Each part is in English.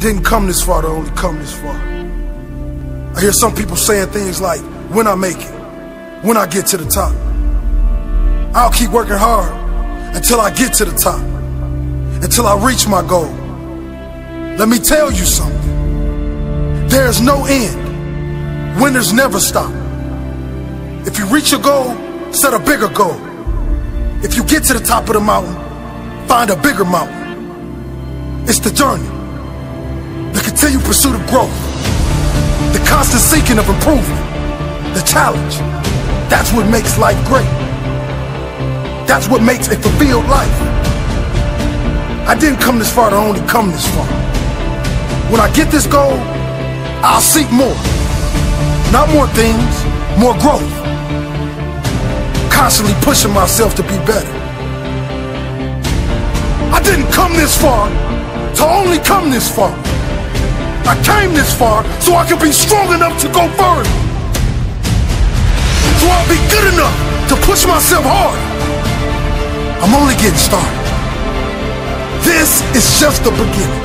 didn't come this far to only come this far. I hear some people saying things like, when I make it, when I get to the top. I'll keep working hard until I get to the top, until I reach my goal. Let me tell you something. There's no end. Winners never stop. If you reach your goal, set a bigger goal. If you get to the top of the mountain, find a bigger mountain. It's the journey, the continued pursuit of growth, the constant seeking of improvement, the challenge. That's what makes life great. That's what makes a fulfilled life. I didn't come this far to only come this far. When I get this goal, I'll seek more. Not more things, more growth. Constantly pushing myself to be better. I didn't come this far to only come this far. I came this far so I could be strong enough to go further. So I'll be good enough to push myself hard. I'm only getting started. This is just the beginning.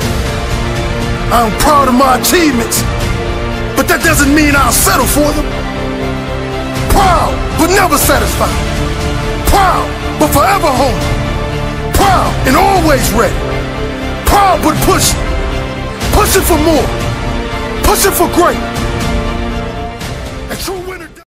I'm proud of my achievements, but that doesn't mean I'll settle for them. Proud, but never satisfied. Proud, but forever hungry. Proud and always ready. Proud, but pushing. Pushing for more. Pushing for great.